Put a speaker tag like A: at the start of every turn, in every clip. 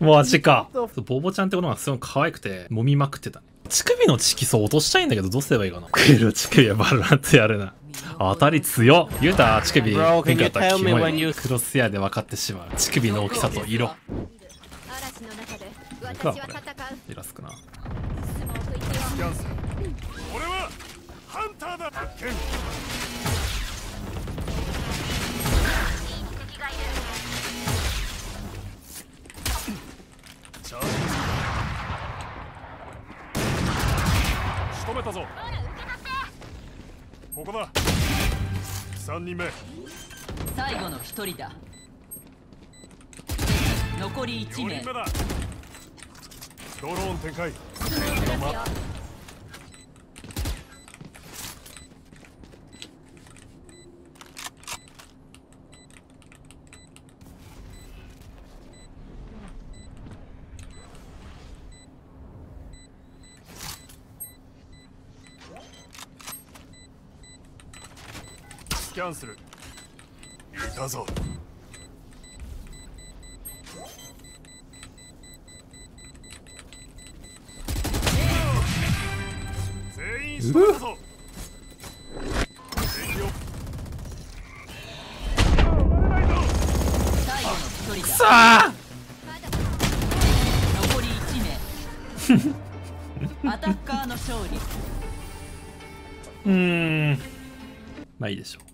A: マジか。ボボちゃんってことがすごい可愛くて、揉みまくってた。乳首の色素落としたいんだけど、どうすればいいかな。黒乳首はバルラントやるな。当たり強っ。ゆうた、乳首、ピンクだったらキモいクロスエアで分かってしまう。乳首の大きさと色。
B: 嵐の中で私
A: くわこ
B: は戦う
A: れ。イラつくな。
B: スク行くよ
C: 俺はハンターだ発見チャージ仕留めたぞ。ここだ。3人目。
D: 最後の一人だ。残り1
C: 4
D: 名
C: 人目だ。ドローン展開
B: スモークですよ
C: スキャンする。いたぞ。全員仕留めたぞ敵を。
D: 最後の一人だ。
A: さあ。
D: 残り1名。アタッカーの勝利。
A: うーん。まあいいでしょう。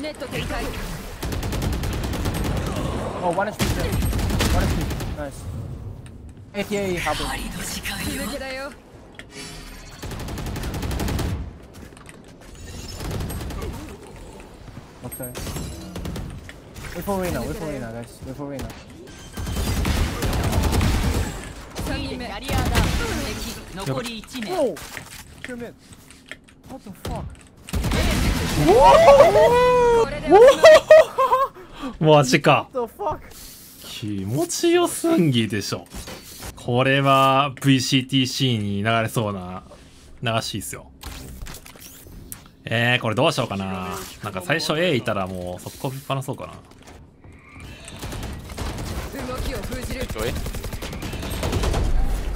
B: ネット展開
E: Oh, one HP there. One HP. Nice. ATA harbor.
B: 抜けだよ
E: Okay. Wait for Reyna, wait for Reyna, guys. Wait for Reyna.
B: 3
D: B でキ
B: 人目
D: ャリアダウン敵残り1名
E: Oh! Pyramid. What the fuck?
B: これで
A: マジか。気持ちよすんぎでしょ。これは VCTC に流れそうな流しいっすよ。えー、これどうしようかな。なんか最初 A いたらもう速攻振っ放そうかな。
B: 動きを封じる.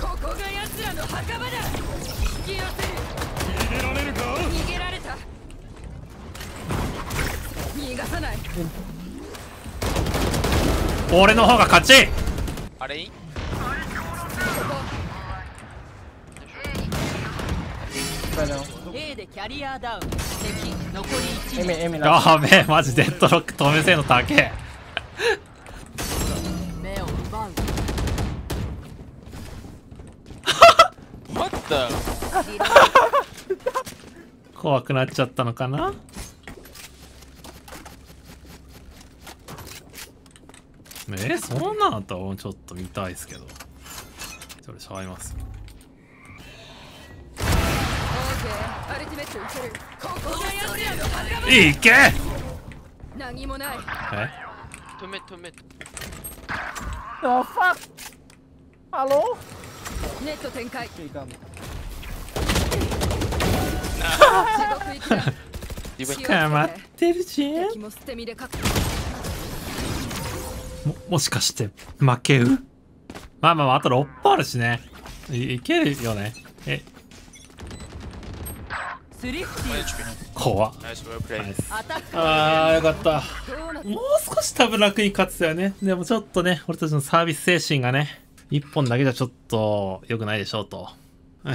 B: ここが奴らの墓場だ引き寄せ
C: 逃
B: がさない
A: 俺の方が勝ち
F: Are they in?
E: Right now.
D: A でキャリアダウン敵残り1
E: Aim
D: 名
E: it, aim it. up.
A: やべえ、マジデッドロック止めせんの高え。
D: 目を奪う
F: What the?
A: 怖くなっちゃったのかな？えー、そんなんだった？らちょっと見たいですけど。それシャワーいます。
B: オーケーアルティメット受けるここが奴らの墓場
A: いけ
B: 何もない
A: え
F: ？Two mid, two mid.
E: The fuck? Hello?
B: ネット展開. 地獄行きだ
A: まってるじゃん
B: 敵も捨て身で確
A: も、もしかして、負ける？まあまあまあ、あと6本あるしね。いいけるよね。え.怖っ。あー、よかった。もう少し多分楽に勝つよね。でもちょっとね、俺たちのサービス精神がね、一本だけじゃちょっと良くないでしょうと。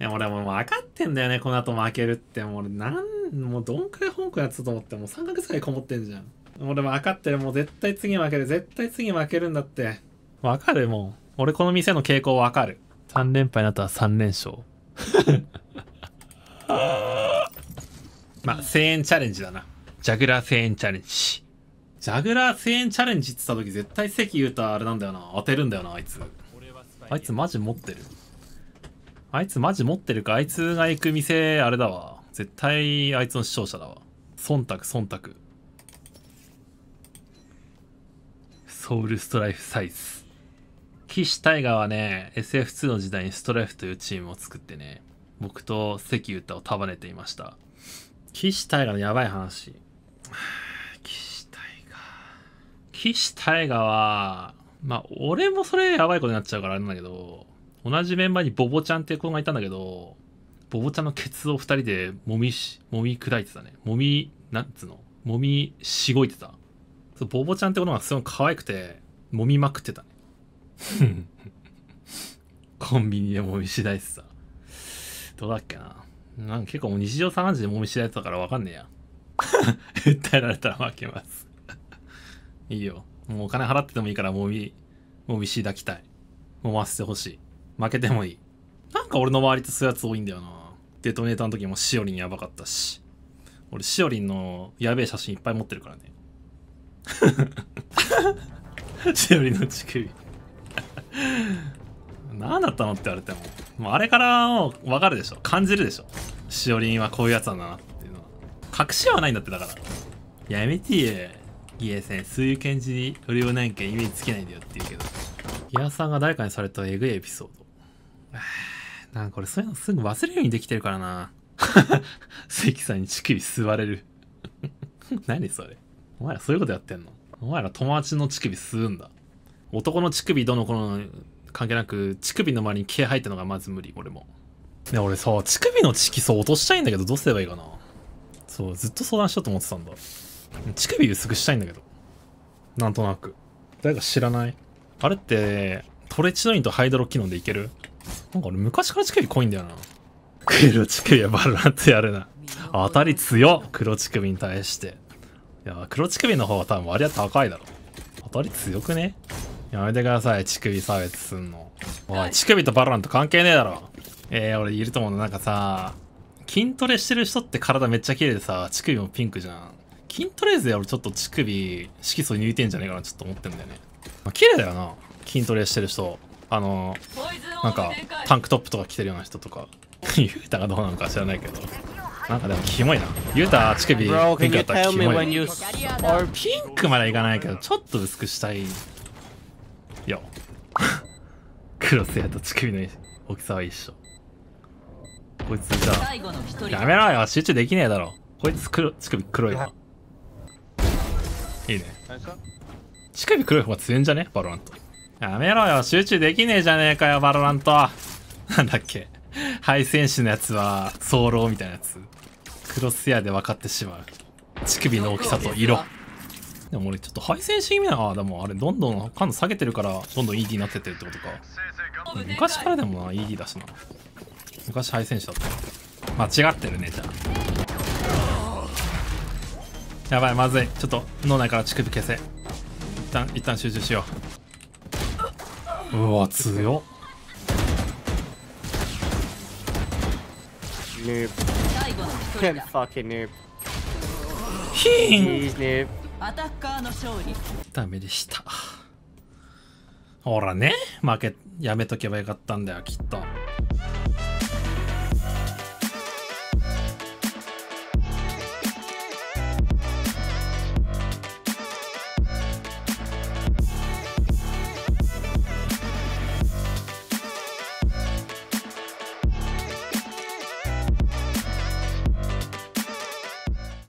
A: いや、俺もう分かってんだよね、この後負けるって。もう俺、なん、もうどんくらい香港やってたと思って、もう3ヶ月ぐらいこもってんじゃん。俺も分かってる、もう絶対次負ける、絶対次負けるんだって。分かる、もう。俺この店の傾向分かる。3連敗になったら3連勝。まあ1000円チャレンジだな。ジャグラー1000円チャレンジ。ジャグラー1000円チャレンジって言った時絶対関裕太あれなんだよな。当てるんだよなあいつ。あいつマジ持ってる。あいつマジ持ってるか。あいつが行く店あれだわ。絶対あいつの視聴者だわ。忖度忖度ソウルストライフサイズ。岸大河はね SF2 の時代にストライフというチームを作ってね僕と関裕太を束ねていました。岸大河のやばい話。岸大河岸大河はまあ俺もそれやばいことになっちゃうからあれなんだけど同じメンバーにボボちゃんって子がいたんだけどボボちゃんのケツを二人でもみしもみ砕いてたね。もみなんつうの？もみしごいてた。そうボボちゃんって子のがすごい可愛くてもみまくってた。ね コンビニでもみしだいてさ。どうだっけな。なんか結構もう日常茶飯事でもみしだいてたからわかんねえや。訴えられたら負けます。いいよ。もうお金払っててもいいからもみもみしだきたい。揉ませてほしい。負けてもいい。なんか俺の周りってそういうやつ多いんだよな。デトネーターの時もしおりんやばかったし。俺しおりんのやべえ写真いっぱい持ってるからねしおりの乳首何だったのって言われてももうあれからもう分かるでしょ。感じるでしょ。しおりんはこういうやつなんだなっていうのは隠しはないんだってだから。やめてよ。ギエ先そういう感じに俺はなんかイメージつけないんだよって言うけど。ギアさんが誰かにされたエグいエピソード。なんかこれそういうのすぐ忘れるようにできてるからな。関さんに乳首吸われる。何それ。お前らそういうことやってんの？お前ら友達の乳首吸うんだ。男の乳首どの子の関係なく乳首の周りに毛入ってのがまず無理俺も。ね俺さ乳首の色素落としたいんだけどどうすればいいかな。そうずっと相談しようと思ってたんだ。乳首薄くしたいんだけど。なんとなく。誰か知らない？あれってトレチドインとハイドロ機能でいける？なんか俺昔から乳首濃いんだよな。黒乳首はバランスやるな。当たり強っ黒乳首に対していや黒乳首の方は多分割合高いだろ。当たり強くね？やめてください。乳首差別すんの。おい乳首とバランと関係ねえだろ。えー、俺いると思うのなんかさ筋トレしてる人って体めっちゃ綺麗でさ乳首もピンクじゃん。筋トレーズで俺ちょっと乳首色素抜いてんじゃねえかなちょっと思ってんだよね、まあ、綺麗だよな。筋トレしてる人。あのなんかタンクトップとか着てるような人とか。ユータがどうなのか知らないけどなんかでもキモいな。ユータ乳首ピンクだったらキモい。ピンクまでいかないけどちょっと薄くしたいよ。クロスやと乳首の大きさは一緒。こいつじゃあ
D: 最後の一人。
A: やめろよ。集中できねえだろ。こいつ黒乳首黒いわいいね。乳首黒い方が強いんじゃね？ VALORANT。やめろよ。集中できねえじゃねえかよ VALORANT。なんだっけ。ハイセンシのやつは早漏みたいなやつクロスヘアで分かってしまう。乳首の大きさと色。でも俺ちょっとハイセンシ気味なあでもあれどんどん感度下げてるからどんどん ED になってってるってことか。昔からでもな ED だしな昔ハイセンシだった。間違ってるねじゃあ。やばいまずい。ちょっと脳内から乳首消せ。一旦一旦集中しよう。うわ強っ
E: noob.
D: 最後の一人
E: Can't
D: だ
E: fucking noob.
A: ヒーン
E: Jeez, noob.
D: アタッカーの勝利
A: ダメでしたほらね負けやめとけばよかったんだよきっと